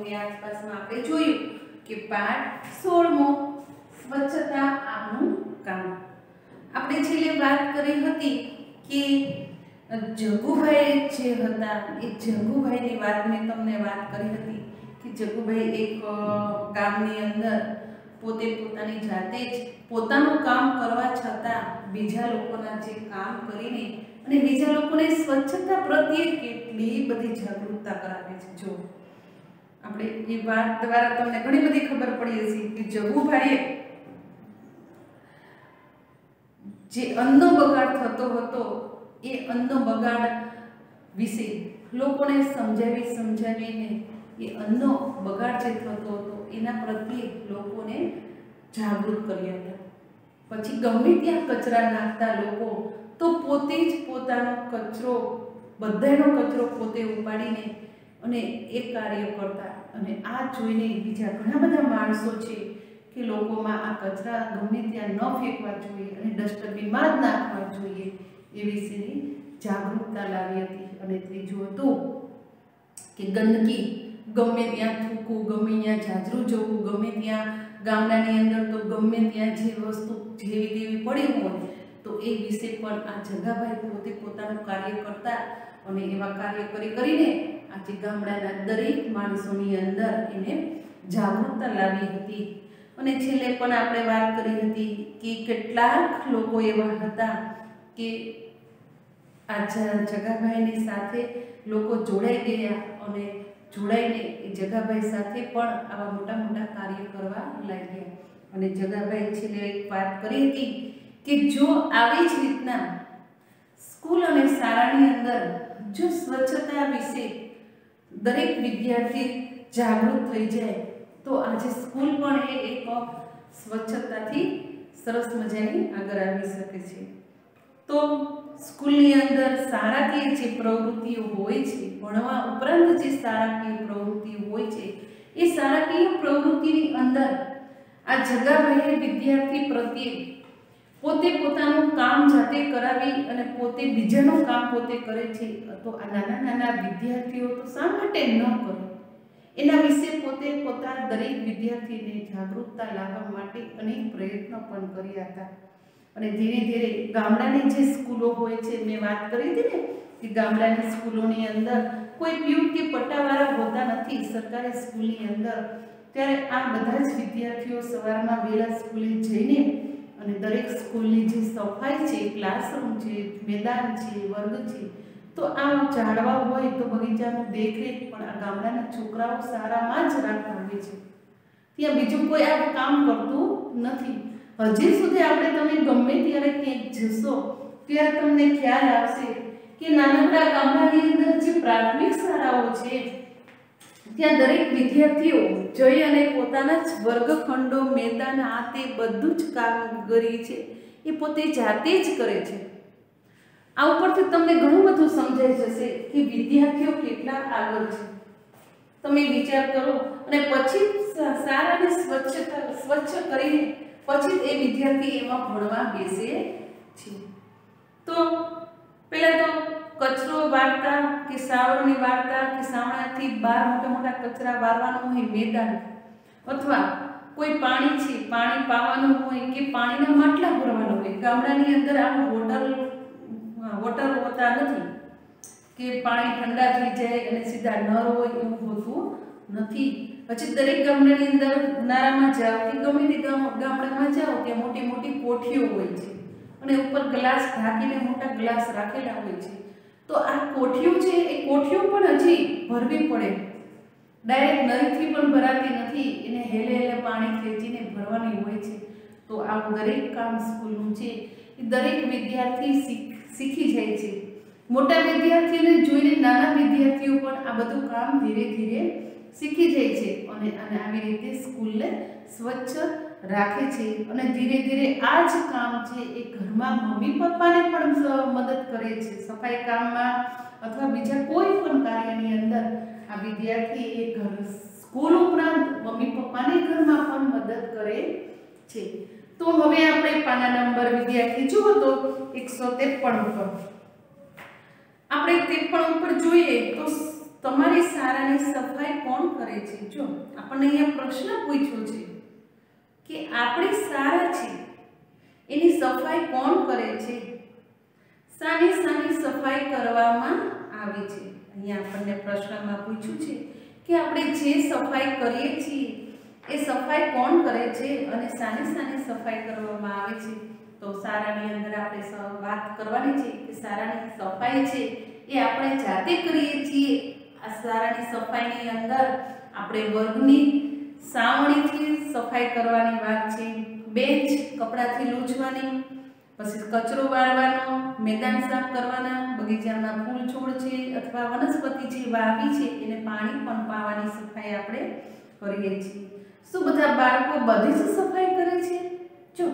સૌની આસપાસમાં આપણે જોયું કે પાઠ સોળમો સ્વચ્છતા આપણું કામ. આપણે છેલ્લે વાત કરી હતી કે જગુભાઈ જે હતા, એ જગુભાઈની વાત મેં તમને વાત કરી હતી કે જગુભાઈ એક કામની અંદર પોતે પોતાની જાતે જ પોતાનું કામ કરવા છતાં બીજા લોકોના જે કામ કરીને અને બીજા લોકોને સ્વચ્છતા પ્રત્યે કેટલી બધી જાગૃતતા કરાવે છે. જો આપણે એ વાત દ્વારા તમને ઘણી બધી ખબર પડી હશે કે જગુભાઈએ જે અન્નનો બગાડ થતો હતો, એ અન્નનો બગાડ વિશે લોકોને સમજાવી સમજાવીને એ અન્નનો બગાડ જે થતો હતો, એના પ્રત્યે લોકોને જાગૃત કર્યા હતા. પછી ગમે ત્યાં કચરા નાખતા લોકો તો પોતે જ પોતાનો કચરો, બધાનો કચરો પોતે ઉપાડીને અને એ કાર્ય કરતા અને આ જોઈને બીજા ઘણા બધા માણસો છે કે લોકોમાં આ કચરા ગમે ત્યાં ન ફેંકવા જોઈએ અને ડસ્ટબિનમાં જ નાખવા જોઈએ એ વિશેની જાગૃતતા લાવી હતી. અને ત્રીજું હતું કે ગંદકી ગમે ત્યાં થૂકવું, ગમે ત્યાં જાજરું જવું, ગમે ત્યાં ગામડાની અંદર તો ગમે ત્યાં જે વસ્તુ જેવી તેવી પડી હોય તો એ વિશે પણ આ જગાભાઈ પોતે પોતાનું કાર્ય કરતા અને એવા કાર્ય કરી કરીને આજે ગામડાના દરેક માણસોની અંદર એને જાગૃતતા લાવી હતી. અને છેલ્લે પણ આપણે વાત કરી હતી કે કેટલાક લોકો એવા હતા કે આ જગાભાઈની સાથે લોકો જોડાઈ ગયા અને જોડાઈને જગાભાઈ સાથે પણ આવા મોટા મોટા કાર્ય કરવા લાગ્યા. અને જગાભાઈ છેલ્લે એક વાત કરી હતી કે જો આવી જ રીતના સ્કૂલ અને શાળાની અંદર જો સ્વચ્છતા વિશે દરેક વિદ્યાર્થી જાગૃત થઈ જાય તો આજે સ્કૂલ પણ એ એક સ્વચ્છતાથી સરસ મજાની આગળ આવી શકે છે. તો સ્કૂલની અંદર શાળાકીય જે પ્રવૃત્તિઓ હોય છે, ભણવા ઉપરાંત જે શાળાકીય પ્રવૃત્તિઓ હોય છે, એ શાળાકીય પ્રવૃત્તિની અંદર આ જગાભાઈએ વિદ્યાર્થી પ્રત્યે પોતે પોતાનું કામ જાતે કરાવી અને પોતે બીજાનું કામ પોતે કરે છે, તો આ નાના નાના વિદ્યાર્થીઓ તો શા માટે ન કરે? એના વિશે પોતે પોતાના દરેક વિદ્યાર્થીને જાગૃતતા લાવવા માટે અનેક પ્રયત્નો પણ કર્યા હતા. અને ધીરે ધીરે ગામડાની જે સ્કૂલો હોય છે, મેં વાત કરી હતી ને, કે ગામડાની સ્કૂલોની અંદર કોઈ પ્યુન કે પટ્ટાવાળા હોતા નથી સરકારી સ્કૂલની અંદર. ત્યારે આ બધા જ વિદ્યાર્થીઓ સવારમાં વહેલા સ્કૂલે જઈને અને દરેક સ્કૂલની જે સફાઈ છે, ક્લાસરૂમ છે, મેદાન છે, વર્ગ છે, તો આ ઝાડવા હોય તો બગીચાનું દેખરેખ પણ આ ગામડાના છોકરાઓ સારામાં જ રાખતા હોય છે. ત્યાં બીજું કોઈ આ કામ કરતું નથી. હજી સુધી આપણે તમે ગમે ત્યારે ક્યાંક જશો, ત્યારે તમને ખ્યાલ આવશે કે નાનકડા ગામડાની અંદર જે પ્રાથમિક શાળાઓ છે ત્યાં દરેક વિદ્યાર્થીઓ જઈ અને પોતાના જ વર્ગખંડો, મેદાન, આ તે બધું જ કામગીરી છે. એ પોતે જાતે જ કરે છે. આ ઉપરથી તમને ઘણું બધું સમજાઈ જશે કે વિદ્યાર્થીઓ કેટલા આગળ છે. તમે વિચાર કરો, અને પછી સારાને સ્વચ્છતા, સ્વચ્છ કરીને પછી એ વિદ્યાર્થી એમાં ભણવા બેસે છે. તો, પહેલાં તો કચરો વાળતા કે સાવરણી વાળતા કે સાવણાથી બહાર મોટા મોટા કચરા વાળવાનું હોય મેદાન અથવા કોઈ પાણી છે, પાણી પાવાનું હોય કે પાણીના માટલા ભરવાનું હોય, ગામડાની અંદર આવું હોટલ વોટર હોતા નથી કે પાણી ઠંડા થઈ જાય અને સીધા નળ હોય એવું હોતું નથી. પછી દરેક ગામડાની અંદર ઉનાળામાં જાઓ કે ગમે તે ગામ- ગામડામાં જાઓ ત્યાં મોટી મોટી કોઠીઓ હોય છે અને ઉપર ગ્લાસ ઢાંકીને મોટા ગ્લાસ રાખેલા હોય છે. તો આ કોઠીઓ છે, એ કોઠીઓ પણ હજી ભરવી પડે. ડાયરેક્ટ નળીથી પણ ભરાતી નથી, એને હેલે હેલે પાણી ખેંચીને ભરવાની હોય છે. તો આવું દરેક કામ સ્કૂલનું છે. એ દરેક વિદ્યાર્થી શીખી જાય છે. મોટા વિદ્યાર્થીઓને જોઈને નાના વિદ્યાર્થીઓ પણ આ બધું કામ ધીરે ધીરે શીખી જાય છે. અને આવી રીતે સ્કૂલને સ્વચ્છ રાખે છે અને ધીરે ધીરે આ જ કામ છે એ ઘરમાં મમ્મી પપ્પાને પણ મદદ કરે છે, સફાઈ કામમાં અથવા બીજા કોઈ પણ કાર્યની અંદર આ વિદ્યાર્થી એ ઘર, સ્કૂલ ઉપરાંત મમ્મી પપ્પાને ઘરમાં પણ મદદ કરે છે. તો હવે આપણે પાના નંબર વિદ્યાર્થી જુઓ તો એકસો ત્રેપન ઉપર. આપણે તે પણ ઉપર જોઈએ તો તમારી શાળાની સફાઈ કોણ કરે છે? જો, આપણને અહીંયા પ્રશ્ન પૂછ્યો છે. કે આપણે સારા છે એની સફાઈ કોણ કરે છે? સાની સાની સફાઈ કરવામાં આવે છે. અહીંયા આપણને પ્રશ્નમાં પૂછ્યું છે કે આપણે જે સફાઈ કરીએ છીએ, એ સફાઈ કોણ કરે છે અને સાની સાની સફાઈ કરવામાં આવે છે? તો સારાની અંદર આપણે વાત કરવાની છે કે સારાની સફાઈ છે એ આપણે જાતે કરીએ છીએ. આ સારાની સફાઈની અંદર આપણે વર્ગની સાવણીથી સફાઈ કરવાની વાત છે, બેન્ચ કપડાથી લૂછવાની પછી કચરો વાળવાનો, મેદાન સાફ કરવાના બગીચામાં ફૂલ છોડ છે અથવા વનસ્પતિ જે વાવી છે, એને પાણી પણ પાવાની સફાઈ આપણે કરીએ છીએ. શું બધા બાળકો બધી જ સફાઈ કરે છે? જો,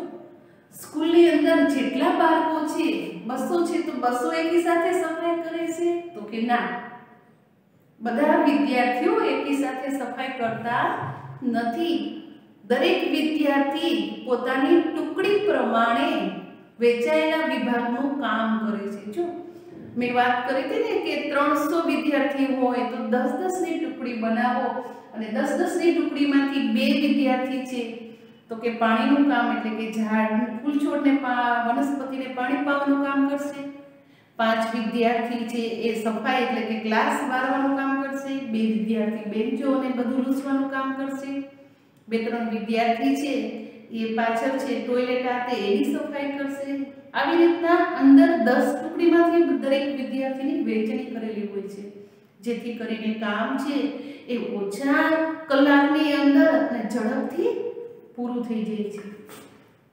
સ્કૂલની અંદર જેટલા બાળકો છે, બસો છે, તો બસો એકી સાથે સફાઈ કરે છે? તો કે ના. બધા વિદ્યાર્થીઓ એકી સાથે સફાઈ કરતા નથી. દરેક વિદ્યાર્થી પોતાની ટુકડી પ્રમાણે વેચાયેલા વિભાગનું કામ કરે છે. જો મેં વાત કરી હતી ને કે ત્રણસો વિદ્યાર્થી હોય તો દસ દસની ટુકડી બનાવો અને દસ દસની ટુકડીમાંથી બે વિદ્યાર્થી છે તો કે પાણીનું કામ એટલે કે ઝાડ ફૂલ છોડને વનસ્પતિને પાણી પાવાનું કામ કરશે. પાંચ વિદ્યાર્થી છે એ સફાઈ એટલે કે ગ્લાસ વારવાનું કામ કરશે. બે વિદ્યાર્થી બેન્ચો અને બધું લૂસવાનું કામ કરશે. બે ત્રણ વિદ્યાર્થી છે, એ પાછળ છે ટોયલેટ આતે એની સફાઈ કરશે. આવી રીતના અંદર દસ ટુકડીમાંથી દરેક વિદ્યાર્થીની વહેંચણી કરેલી હોય છે. જેથી કરીને કામ છે એ ઓછા કલાકની અંદર અને ઝડપથી પૂરું થઈ જાય છે.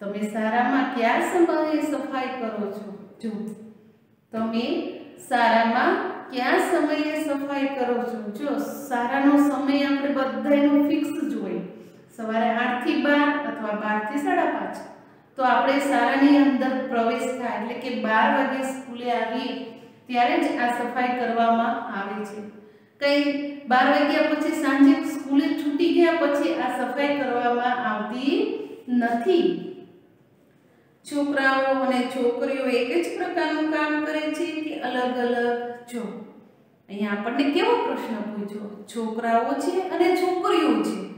તમે શાળામાં કયા સમયે સફાઈ કરો છો? જો તમે શાળામાં કયા સમયે સફાઈ કરો છો? જો સારાનો સમય આપણે બધાનો ફિક્સ જ હોય સવારે આઠથી બાર અથવા બારથી સાડા પાંચ. તો આપણે શાળાની અંદર પ્રવેશ થાય એટલે કે બાર વાગે સ્કૂલે આવીએ ત્યારે જ આ સફાઈ કરવામાં આવે છે. કઈ બાર વાગ્યા પછી સાંજે સ્કૂલે છૂટી ગયા પછી આ સફાઈ કરવામાં આવતી નથી. છોકરાઓ અને છોકરીઓ એક જ પ્રકારનું કામ કરે છે કે અલગ અલગ જો. અહીંયા આપણને કેવો પ્રશ્ન પૂછ્યો છોકરાઓ છે અને છોકરીઓ છે.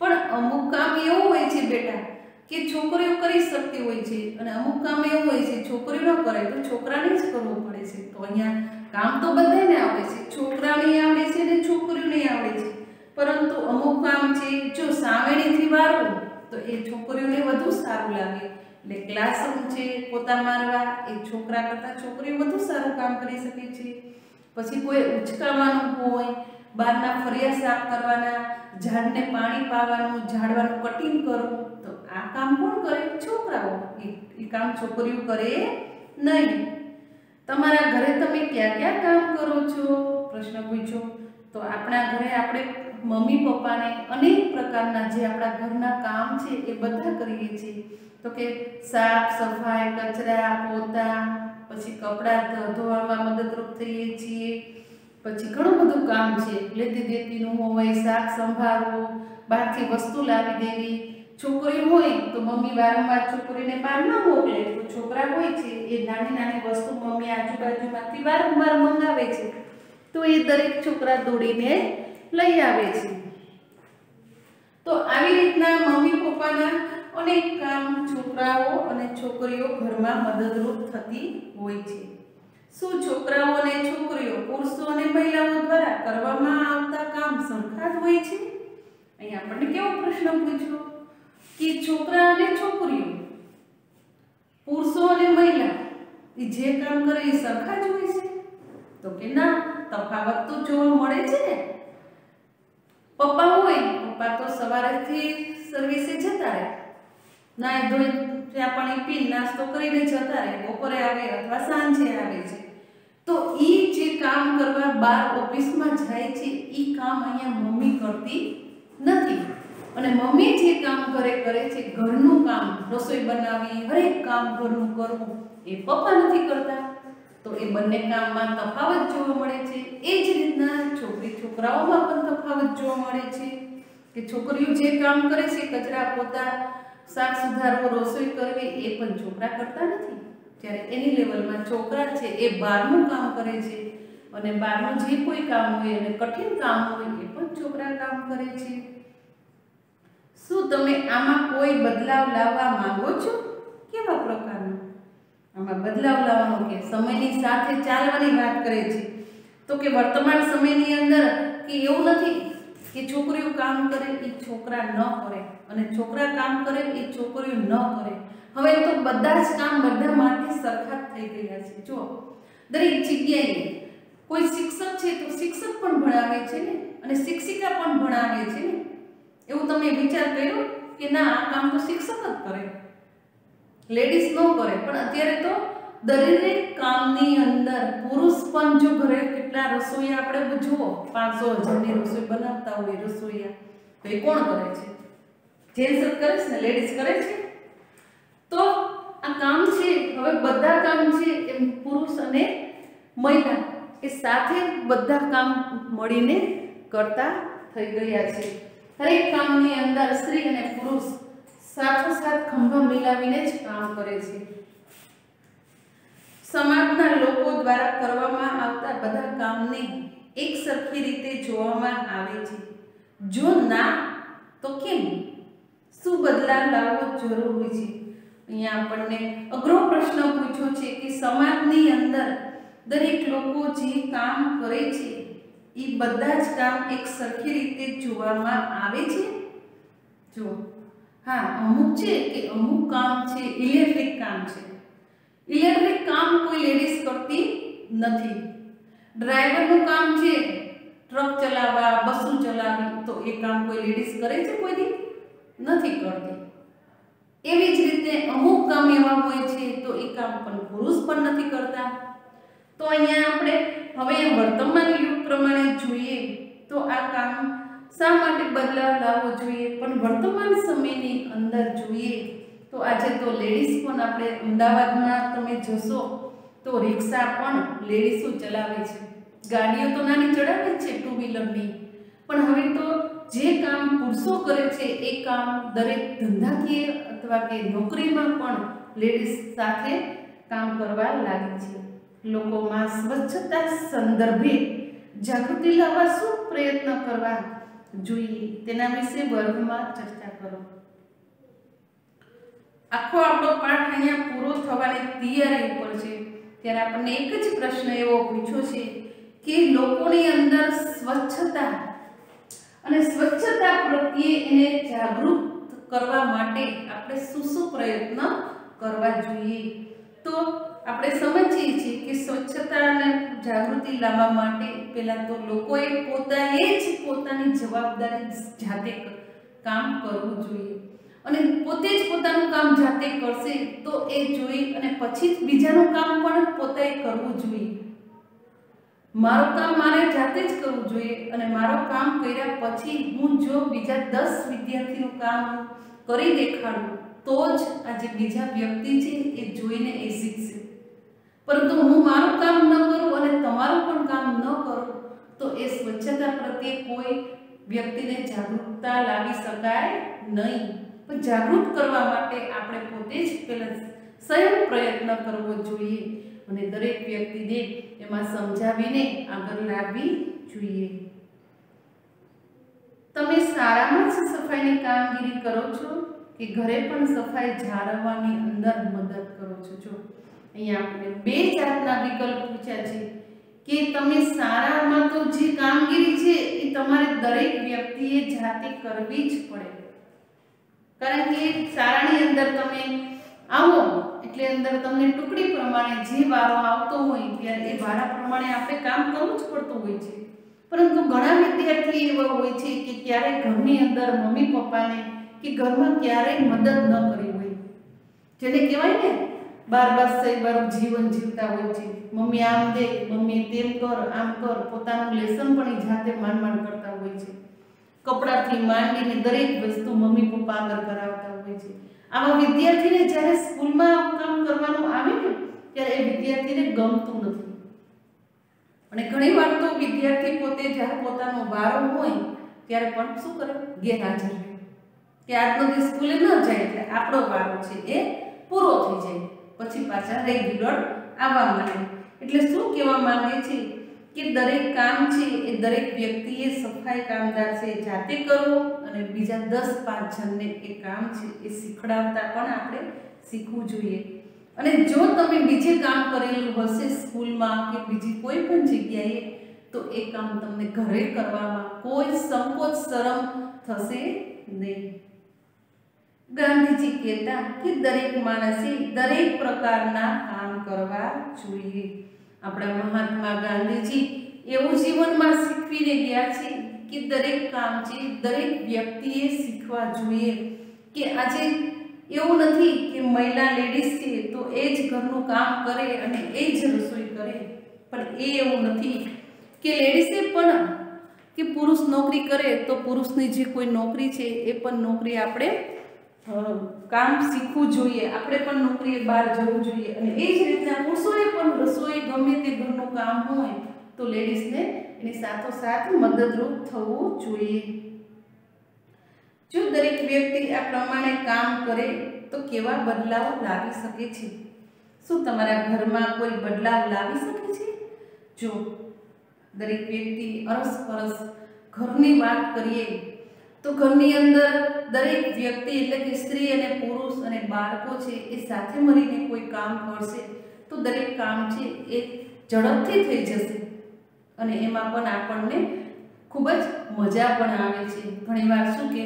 પણ અમુક કામ એવું હોય છે બેટા કે છોકરીઓ કરી શકતી હોય છે અને અમુક કામ એવું હોય છે છોકરીઓ ન કરે તો છોકરાને જ કરવું પડે છે. તો અહીંયા કામ તો બધાને આવડે છે. છોકરાને આવડે છે ને છોકરીઓને આવડે છે. પરંતુ અમુક કામ છે જો સાવેણીથી વારવું તો એ છોકરીઓને વધુ સારું લાગે. એટલે ક્લાસરૂમ છે પોતા મારવા એ છોકરા કરતાં છોકરીઓ વધુ સારું કામ કરી શકે છે. પછી કોઈ ઉચકાવાનું હોય બહારના ફરિયા સાફ કરવાના, ઝાડને પાણી પાવાનું, ઝાડવાનું કટિંગ કરવું તો આ કામ કોણ કરે? છોકરાઓ. એ કામ છોકરીઓ કરે નહીં. તમારા ઘરે તમે ક્યાં ક્યાં કામ કરો છો? પ્રશ્ન પૂછો. તો આપણા ઘરે આપણે મમ્મી, પપ્પાને અનેક પ્રકારના જે આપણા ઘરના કામ છે એ બધા કરીએ છીએ. તો કે સાફ સફાઈ, કચરા, પોતા, પછી કપડાં ધોવામાં મદદરૂપ થઈએ છીએ. પછી ઘણું બધું કામ છે. લેતી દેતીનું હોય, શાક સંભાળવું બહારથી વસ્તુ લાવી દેવી. છોકરી હોય તો મમ્મી વારંવાર છોકરીને બહાર ન મોકલે. તો છોકરા હોય છે, એ નાની નાની વસ્તુ મમ્મી આજુબાજુમાંથી વારંવાર મંગાવે છે. તો એ દરેક છોકરા દોડીને લઈ આવે છે. તો આવી રીતના મમ્મી પપ્પાના અનેક કામ છોકરાઓ અને છોકરીઓ ઘરમાં મદદરૂપ થતી હોય છે. શું છોકરાઓ અને છોકરીઓ, પુરુષો અને મહિલાઓ દ્વારા કરવામાં આવતા કામ સરખા જ હોય છે? અહીંયા આપણને કેવો પ્રશ્ન પૂછ્યો કે છોકરા અને છોકરીઓ, પુરુષો અને મહિલા, એ જે કામ કરે એ સરખા જ હોય છે? તો કે ના, તફાવત તો જોવા મળે છે ને. પપ્પા હોય, પપ્પા તો સવારેથી સર્વિસે જતા રહે. નાય ધોઈ ત્યાં પાણી પી નાસ્તો કરીને જતા રહે. બપોરે આવે અથવા સાંજે આવે છે. તો એ જે કામ કરવા બાર ઓફિસમાં જાય છે એ કામ અહીંયા મમ્મી કરતી નથી. અને મમ્મી જે કામ કરે કરે છે, ઘરનું કામ, રસોઈ બનાવી, હરેક કામ ઘરનું કરવું, એ પપ્પા નથી કરતા. તો એ બંને કામમાં તફાવત જોવા મળે છે. એ જ રીતના છોકરી છોકરાઓમાં પણ તફાવત જોવા મળે છે કે છોકરીઓ જે કામ કરે છે, કચરા, પોતા, શાક સુધારવો, રસોઈ કરવી, એ પણ છોકરા કરતા નથી. ત્યારે એની લેવલમાં છોકરા છે એ બહારનું કામ કરે છે. અને બહારનું જે કોઈ કામ હોય અને કઠિન કામ હોય એ પણ છોકરા કામ કરે છે. શું તમે આમાં કોઈ બદલાવ લાવવા માંગો છો? કેવા પ્રકારનો? આમાં બદલાવ લાવવાનો કે સમયની સાથે ચાલવાની વાત કરે છે. તો કે વર્તમાન સમયની અંદર કે એવું નથી કે છોકરીઓ કામ કરે એ છોકરા ન કરે અને છોકરા કામ કરે એ છોકરીઓ ન કરે. હવે તો બધા જ કામ બધા માટે સરખા થઈ ગયા છે. જો, દરેક જગ્યાએ કોઈ શિક્ષક છે તો શિક્ષક પણ ભણાવે છે ને? અને શિક્ષિકા પણ ભણાવે છે ને? એવું તમે વિચાર કર્યો કે ના, આ કામ તો શિક્ષક જ કરે? લેડીઝ ન કરે. પણ અત્યારે તો દરેક કામની અંદર પુરુષ પણ જો ઘરે કેટલા રસોઈયા આપણે જુઓ, પાંચસો હજારની રસોઈ બનાવતા હોય રસોઈયા તો એ કોણ કરે છે? જેન્ટ્સ જ કરે છે ને લેડીઝ કરે છે? તો આ કામ છે, હવે બધા કામ છે એમ પુરુષ અને મહિલા, એ સાથે બધા કામ મળીને કરતા થઈ ગયા છે. દરેક કામની અંદર સ્ત્રી અને પુરુષ સાથોસાથ ખંભા મિલાવીને જ કામ કરે છે. સમાજના લોકો દ્વારા કરવામાં આવતા બધા કામને એક સરખી રીતે જોવામાં આવે છે. જો ના, તો કેમ? શું બદલાવ લાવવો જરૂરી છે? અહીંયા આપણને અઘરો પ્રશ્ન પૂછ્યો છે કે સમાજની અંદર દરેક લોકો જે કામ કરે છે, એ બધા જ કામ એક સરખી રીતે જોવામાં આવે છે? જો. હા, અમુક છે કે અમુક કામ છે, ઇલેક્ટ્રિક કામ છે. ઇલેક્ટ્રિક કામ કોઈ લેડીઝ કરતી નથી. ડ્રાઈવરનું કામ છે ટ્રક ચલાવવા, બસો ચલાવવી તો એ કામ કોઈ લેડીઝ કરે છે કોઈ નથી કરતી. એવી જ રીતે અમુક કામ એવા હોય છે, તો એ કામ પણ પુરુષ પણ નથી કરતા. તો અહીંયા આપણે હવે વર્તમાન યુગ પ્રમાણે જોઈએ, તો આ કામ શા માટે બદલાવ લાવવો જોઈએ? પણ વર્તમાન સમયની અંદર જોઈએ તો આજે તો લેડીઝ પણ આપણે અમદાવાદમાં તમે જશો, તો રિક્ષા પણ લેડીઝો ચલાવે છે. ગાડીઓ તો નાની ચડાવે છે ટુ વ્હીલરની પણ હવે તો જે કામ પુરુષો કરે છે, એ કામ દરેક ધંધાકીય અથવા કે નોકરીમાં પણ લેડીઝ સાથે કામ કરવા લાગે છે. લોકોમાં સ્વચ્છતા સંદર્ભે જાગૃતિ લાવવા શું પ્રયત્ન કરવા જોઈએ, તેના વિશે વર્ગમાં ચર્ચા કરો. આખો આપણો પાઠ અહીંયા પૂરો થવાની તૈયારી ઉપર છે. ત્યારે આપણને એક જ પ્રશ્ન એવો પૂછ્યો છે કે લોકોની અંદર સ્વચ્છતા અને સ્વચ્છતા પ્રત્યે એને જાગૃત કરવા માટે આપણે શું શું પ્રયત્ન કરવા જોઈએ? તો આપણે સમજીએ છીએ કે સ્વચ્છતા અને જાગૃતિ લાવવા માટે પહેલાં તો લોકોએ પોતાએ જ પોતાની જવાબદારી જાતે કામ કરવું જોઈએ. અને પોતે જ પોતાનું કામ જાતે કરશે તો એ જોઈ અને પછી જ બીજાનું કામ પણ પોતે કરવું જોઈએ. મારું કામ મારે જાતે જ કરવું જોઈએ અને મારું કામ કર્યા પછી હું જો બીજા દસ વિદ્યાર્થીનું કામ કરી દેખાડું, તો જ આજે બીજા વ્યક્તિ છે એ જોઈને એ શીખશે. પરંતુ હું મારું કામ ન કરું અને તમારું પણ કામ ન કરું, તો એ સ્વચ્છતા પ્રત્યે કોઈ વ્યક્તિને જાગૃતતા લાવી શકાય નહીં. જાગૃત કરવા માટે આપણે પોતે જ પહેલાં સ્વયં પ્રયત્ન કરવો જોઈએ અને દરેક વ્યક્તિને એમાં સમજાવીને આગળ લાવવી જોઈએ. તમે સારામાં જ સફાઈની કામગીરી કરો છો કે ઘરે પણ સફાઈ જાળવવાની અંદર મદદ કરો છો? જો, અહીંયા આપણે બે જાતના વિકલ્પ પૂછ્યા છે કે તમે શાળામાં તો જે કામગીરી છે એ તમારે દરેક વ્યક્તિએ જાતે કરવી જ પડે. કારણ કે શાળાની અંદર તમે આવો, એટલે અંદર તમને ટુકડી પ્રમાણે જે વારો આવતો હોય ત્યારે એ વારા પ્રમાણે આપણે કામ કરવું જ પડતું હોય છે. પરંતુ ઘણા વિદ્યાર્થી એવા હોય છે કે ક્યારેય ઘરની અંદર મમ્મી પપ્પાને કે ઘરમાં ક્યારેય મદદ ન કરી હોય. જેને કહેવાય ને, બાર બાર વાળું જીવન જીવતા હોય છે. મમ્મી આમ દે, મમ્મી તેમ કર, આમ કર, પોતાનું લેસન પણ એ જાતે માંડ માંડ કરતા હોય છે. કપડાથી માંડીને દરેક વસ્તુ મમ્મી પપ્પા આગળ કરાવતા હોય છે. આવા વિદ્યાર્થીને જ્યારે સ્કૂલમાં કામ કરવાનું આવે ને, ત્યારે એ વિદ્યાર્થીને ગમતું નથી. અને ઘણી વાર તો વિદ્યાર્થી પોતે જ્યારે પોતાનો વારો હોય, ત્યારે પણ શું કરે? ગેરહાજર રહે. કે આજનો દિવસ સ્કૂલે ન જાય એટલે આપણો વારો છે એ પૂરો થઈ જાય. પછી પાછા રેગ્યુલર આવવા માંડે. એટલે શું કહેવા માંગે છે? કે દરેક કામ છે એ દરેક વ્યક્તિએ સફાઈ કામદાર છે જાતે કરવું અને બીજા દસ પાંચ જણને એ કામ છે એ શીખડાવતા પણ આપણે શીખવું જોઈએ. અને જો તમે બીજે કામ કરેલું હશે સ્કૂલમાં કે બીજી કોઈ પણ જગ્યાએ, તો એ કામ તમને ઘરે કરવામાં કોઈ સંકોચ શરમ થશે નહીં. ગાંધીજી કહેતા કે દરેક માણસે દરેક પ્રકારના કામ કરવા જોઈએ. આપણા મહાત્મા ગાંધીજી એવું જીવનમાં શીખવીને ગયા છે કે દરેક કામ છે દરેક વ્યક્તિએ શીખવા જોઈએ. કે આજે એવું નથી કે મહિલા લેડીઝ છે તો એ જ ઘરનું કામ કરે અને એ જ રસોઈ કરે. પણ એ એવું નથી. કે લેડીઝે પણ કે પુરુષ નોકરી કરે તો પુરુષની જે કોઈ નોકરી છે એ પણ નોકરી આપણે કામ શીખવું જોઈએ, આપણે પણ નોકરીએ બહાર જવું જોઈએ અને એ જ રીતના પુરુષોએ પણ રસોઈ ગમે તે ઘરનું કામ હોય તો લેડીઝને એની સાથોસાથ મદદરૂપ થવું જોઈએ. જો દરેક વ્યક્તિ આ પ્રમાણે કામ કરે તો કેવા બદલાવ લાવી શકે છે? શું તમારા ઘરમાં કોઈ બદલાવ લાવી શકે છે? જો દરેક વ્યક્તિ અરસપરસ ઘરની વાત કરીએ તો ઘરની અંદર દરેક વ્યક્તિ એટલે કે સ્ત્રી અને પુરુષ અને બાળકો છે એ સાથે મળીને કોઈ કામ કરશે, તો દરેક કામ છે એ ઝડપથી થઈ જશે. અને એમાં પણ આપણને ખૂબ જ મજા પણ આવે છે. ઘણીવાર શું કે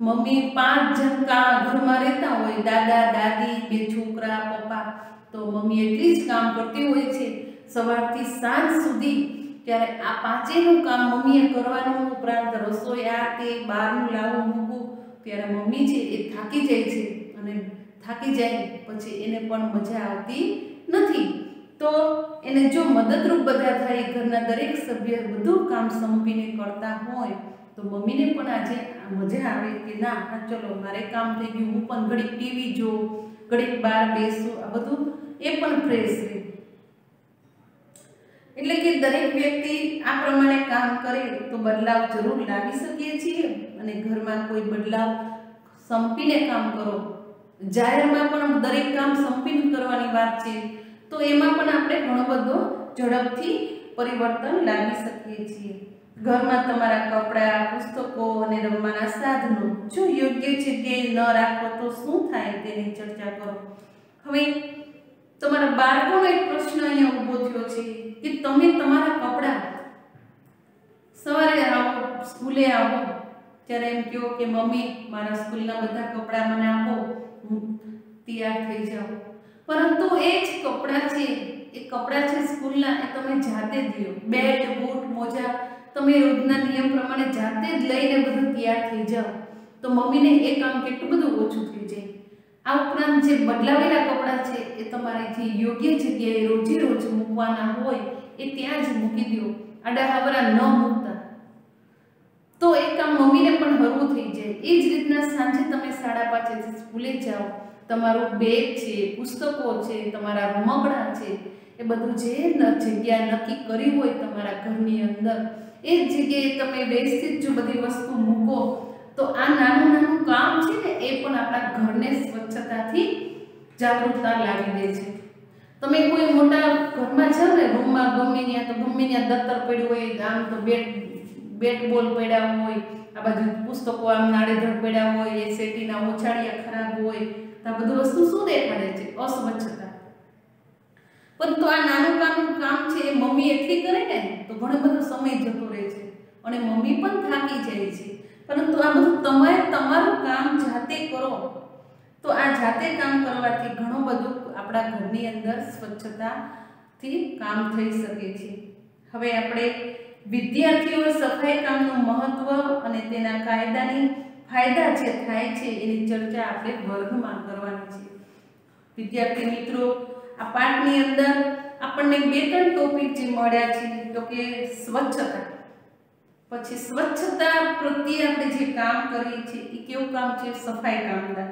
મમ્મી પાંચ જણ ઘરમાં રહેતા હોય, દાદા, દાદી, બે છોકરા, પપ્પા, તો મમ્મી એટલી જ કામ કરતી હોય છે. સવારથી સાંજ સુધી ત્યારે આ પાંચેયનું કામ મમ્મીએ કરવાનું ઉપરાંત રસોઈ આ તે બહારનું લાવવું મૂકવું, ત્યારે મમ્મી છે એ થાકી જાય છે અને થાકી જાય પછી એને પણ મજા આવતી નથી. તો એને જો મદદરૂપ બધા થાય, ઘરના દરેક સભ્ય બધું કામ સંપીને કરતા હોય, તો મમ્મીને પણ આજે મજા આવે કે ના, હા, ચલો, મારે કામ થઈ ગયું, હું પણ ઘડીક ટીવી જોઉં, ઘડીક બહાર બેસું, આ બધું એ પણ ફ્રેશ રહે. એટલે કે દરેક વ્યક્તિ આ પ્રમાણે કામ કરે તો બદલાવ જરૂર લાવી શકીએ છીએ અને ઘરમાં કોઈ બદલાવ સંપીને કામ કરો. જાહેરમાં પણ દરેક કામ સંપીને કરવાની વાત છે, તો એમાં પણ આપણે ઘણો બધો ઝડપથી પરિવર્તન લાવી શકીએ છીએ. ઘરમાં તમારા કપડાં, પુસ્તકો અને રમવાના સાધનો જો યોગ્ય જગ્યાએ ન રાખો તો શું થાય તેની ચર્ચા કરો. હવે તમારા બાળકોનો એક પ્રશ્ન અહીંયા ઊભો થયો છે. કે તમે તમારા કપડાં સવારે આવો, સ્કૂલે આવો, ત્યારે એમ કહો કે, મમ્મી, મારા સ્કૂલના બધા કપડાં મને આપો, હું તૈયાર થઈ જાઉં. પરંતુ એ જ કપડાં છે, એ કપડાં છે સ્કૂલના, એ તમે જાતે જ લ્યો. બેટ બૂટ, મોજા, તમે રોજના નિયમ પ્રમાણે જાતે જ લઈને બધું તૈયાર થઈ જાઓ. તો મમ્મીને એ કામ કેટલું બધું ઓછું થઈ જાય આ ઉપરાંત જે બદલાવેલા કપડાં છે, એ તમારે જે યોગ્ય જગ્યાએ રોજે રોજ મૂકવાના હોય, એ ત્યાં જ મૂકી દો. આડા હાવરા ન મૂકતા. તો એ કામ મમ્મીને પણ હરવું થઈ જાય. એ જ રીતના સાંજે તમે સાડા પાંચે સ્કૂલે જાઓ, તમારું બેગ છે, પુસ્તકો છે, તમારા રમકડા છે, એ બધું જે જગ્યા નક્કી કરી હોય તમારા ઘરની અંદર, એ જ જગ્યાએ તમે વ્યવસ્થિત જો બધી વસ્તુ મૂકો તો આ નાનું નાનું કામ છે ને, એ પણ આપણા ઘરને સ્વચ્છતાથી જાગૃતતા લાવી દે છે. તમે કોઈ મોટા ઘરમાં જાઓ ને, રૂમમાં ગમે ત્યાં, તો ગમે ત્યાં દત્તર પડ્યું હોય, આમ તો બેટ બેટ બોલ પડ્યા હોય, આ બાજુ પુસ્તકો આમ નાડેધડ પડ્યા હોય, એ શેટીના ઓછાળિયા ખરાબ હોય, તો આ બધું વસ્તુ શું દેખાડે છે? અસ્વચ્છતા. પરંતુ આ નાનું કામનું કામ છે, એ મમ્મી એટલી કરે ને, તો ઘણો બધો સમય જતો રહે છે. અને મમ્મી પણ થાકી જાય છે. પરંતુ આ બધું તમે તમારું કામ જાતે કરો. તો આ જાતે કામ કરવાથી ઘણું બધું આપણા ઘરની અંદર સ્વચ્છતાથી કામ થઈ શકે છે. હવે આપણે વિદ્યાર્થીઓ સફાઈ કામનું મહત્વ અને તેના કાયદાની ફાયદા જે થાય છે એની ચર્ચા આપણે વર્ગમાં કરવાની છે. વિદ્યાર્થી મિત્રો, આ પાઠની અંદર આપણને બે ત્રણ ટોપિક જે મળ્યા છે, તો કે સ્વચ્છતા. પછી સ્વચ્છતા પ્રત્યે આપણે જે કામ કરીએ છીએ એ કેવું કામ છે? સફાઈ કામદાર.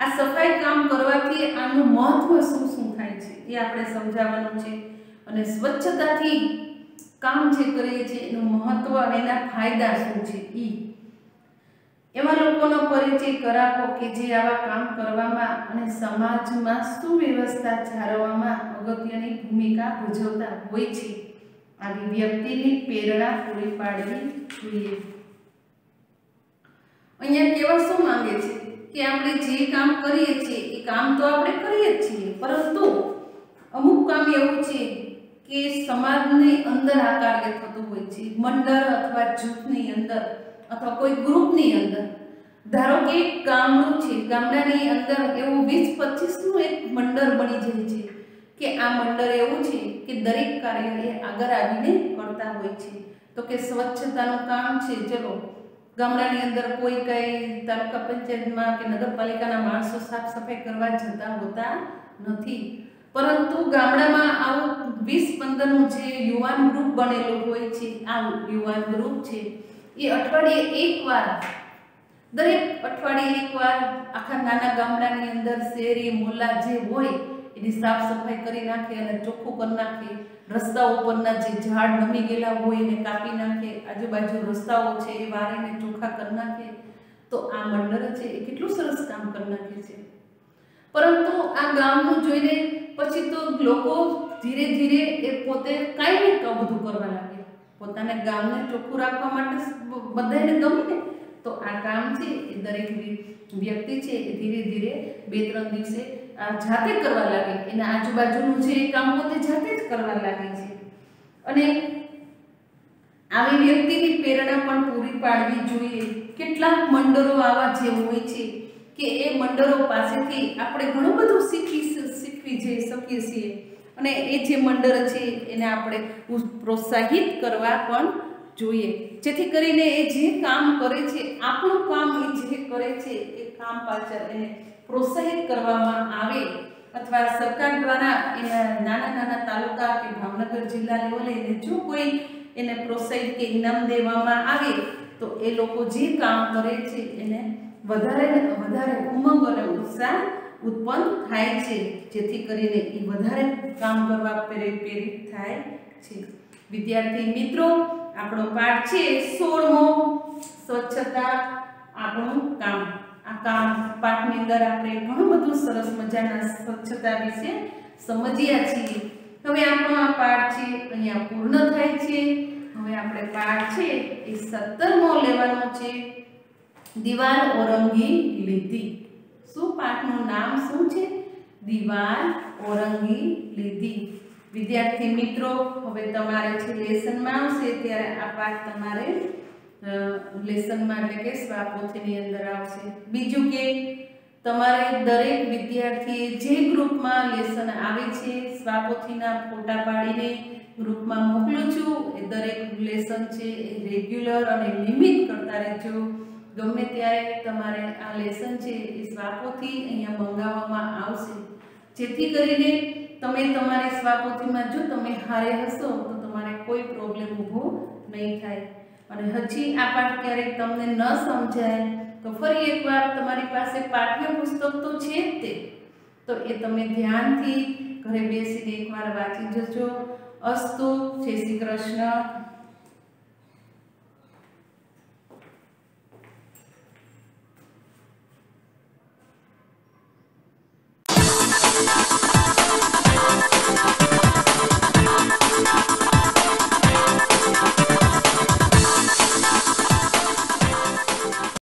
આ સફાઈ કામ કરવાથી આનું મહત્વ શું શું થાય છે? એ આપણે સમજાવવાનું છે. અને સ્વચ્છતાથી કામ જે કરીએ છીએ, એનું મહત્વ અને એના ફાયદા શું છે? એ એવા લોકોનો પરિચય કરાવો કે જે આવા કામ કરવામાં અને સમાજમાં સુવ્યવસ્થા જાળવવામાં અગત્યની ભૂમિકા ભજવતા હોય છે. આવી વ્યક્તિની પ્રેરણા પૂરી પાડવી જોઈએ. અહીંયા કેવા શું માંગે છે? કે આપણે જે કામ કરીએ છીએ, એ કામ તો આપણે કરીએ જ છીએ, પરંતુ અમુક કામ એવું છે કે સમાજની અંદર આ કાર્ય થતું હોય છે, મંડળ અથવા જૂથની અંદર અથવા કોઈ ગ્રુપની અંદર. ધારો કે ગામનું છે, ગામડાની અંદર એવું વીસ પચીસનું એક મંડળ બની જાય છે. કે આ મંડળ એવું છે કે દરેક કાર્ય એ આગળ આવીને કરતા હોય છે. તો કે સ્વચ્છતાનું કામ છે, ચલો. ગામડાની અંદર કોઈ કઈ તાલુકા પંચાયતમાં કે નગરપાલિકાના માણસો સાફ સફાઈ કરવા જતા હોતા નથી. પરંતુ ગામડામાં આવું વીસ પંદરનું જે યુવાન ગ્રુપ બનેલું હોય છે, આ યુવાન ગ્રુપ છે, એ અઠવાડિયે એકવાર દરેક અઠવાડિયે એકવાર આખા નાના ગામડાની અંદર શેરી, મોલ્લા જે હોય એની સાફ સફાઈ કરી નાખે અને ચોખ્ખું કરી નાખે. રસ્તાઓ પરના જે ઝાડ નમી ગયેલા હોય એને કાપી નાખે. આજુબાજુ રસ્તાઓ છે એ વારીને ચોખ્ખા કરી નાખે. તો આ મંડળ છે એ કેટલું સરસ કામ કરી નાખે છે. પરંતુ આ ગામનું જોઈને પછી તો લોકો ધીરે ધીરે એ પોતે કાંઈ નહીં બધું કરવા લાગે પોતાના ગામને ચોખ્ખું રાખવા માટે બધાને ગમે તો આ કામ છે એ દરેક વ્યક્તિ છે એ ધીરે ધીરે બે ત્રણ દિવસે જાતે કરવા લાગે. એના આજુબાજુનું જે કામ પોતે જાતે જ કરવા લાગે છે. અને આવી વ્યક્તિની પ્રેરણા પણ પૂરી પાડવી જોઈએ. કેટલાક મંડળો આવા જે હોય છે કે એ મંડળો પાસેથી આપણે ઘણું બધું શીખી શીખવી જઈ શકીએ છીએ. અને એ જે મંડળ છે એને આપણે પ્રોત્સાહિત કરવા પણ જોઈએ. જેથી કરીને એ જે કામ કરે છે, આપણું કામ એ જે કરે છે, એ કામ પાછળ એને પ્રોત્સાહિત કરવામાં આવે અથવા સરકાર દ્વારા એના નાના નાના તાલુકા કે ભાવનગર જિલ્લા લેવલે એને જો કોઈ એને પ્રોત્સાહિત કે ઇનામ દેવામાં આવે, તો એ લોકો જે કામ કરે છે એને વધારે વધારે ઉમંગ અને ઉત્સાહ ઉત્પન્ન થાય છે. જેથી કરીને એ વધારે કામ કરવા પ્રેરિત થાય છે. વિદ્યાર્થી મિત્રો, આપણો પાઠ છે સોળમો સ્વચ્છતા આપણું કામ. આ કામ પાઠની અંદર આપણે ઘણું બધું સરસ મજાના સ્વચ્છતા વિશે સમજ્યા છીએ. હવે આપણો આ પાઠ છે, અહીંયા પૂર્ણ થાય છે. હવે આપણે પાઠ છે, એ સત્તરમો લેવાનો છે. દિવાલ ઓરંગી લીધી. શું પાઠનું નામ શું છે? દિવાલ ઓરંગી લીધી. વિદ્યાર્થી મિત્રો, હવે તમારે છે લેસનમાં આવશે, ત્યારે આ પાઠ તમારે લેસનમાં એટલે કે સ્વાપોથીની અંદર આવશે. બીજું કે તમારે દરેક વિદ્યાર્થીએ જે ગ્રુપમાં લેસન આવે છે સ્વાપોથીના ફોટા પાડીને ગ્રુપમાં મોકલું છું. એ દરેક લેસન છે એ રેગ્યુલર અને નિયમિત કરતા રહેજો. ગમે ત્યારે તમારે આ લેસન છે એ સ્વાપોથી અહીંયા મંગાવવામાં આવશે. જેથી કરીને તમે તમારી સ્વાપોથીમાં જો તમે હારે હશો તો તમારે કોઈ પ્રોબ્લેમ ઊભો નહીં થાય. અને હજી આ પાઠ ક્યારેક તમને ન સમજાય, તો ફરી એકવાર તમારી પાસે પાઠ્યપુસ્તક તો છે જ તે. તો એ તમે ધ્યાનથી ઘરે બેસીને એકવાર વાંચી જજો. અસ્તુ, જય શ્રી કૃષ્ણ.